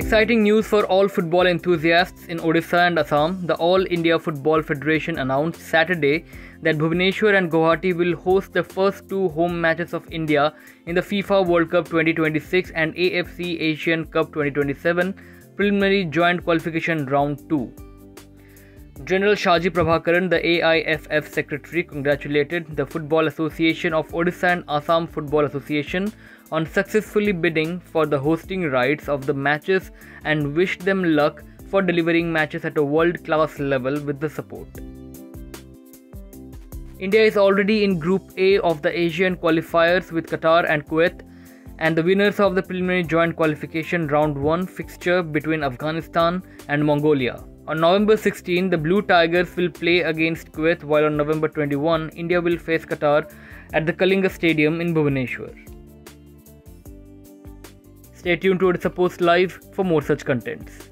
Exciting news for all football enthusiasts in Odisha and Assam. The All India Football Federation announced Saturday that Bhubaneswar and Guwahati will host the first two home matches of India in the FIFA World Cup 2026 and AFC Asian Cup 2027 preliminary joint qualification round 2. General Shaji Prabhakaran, the AIFF secretary, congratulated the Football Association of Odisha and Assam Football Association on successfully bidding for the hosting rights of the matches and wished them luck for delivering matches at a world class level with the support. India is already in Group A of the Asian qualifiers with Qatar and Kuwait, and the winners of the preliminary joint qualification round 1 fixture between Afghanistan and Mongolia. On November 16, the Blue Tigers will play against Kuwait, while on November 21, India will face Qatar at the Kalinga Stadium in Bhubaneswar. Stay tuned to Odisha Post Live for more such contents.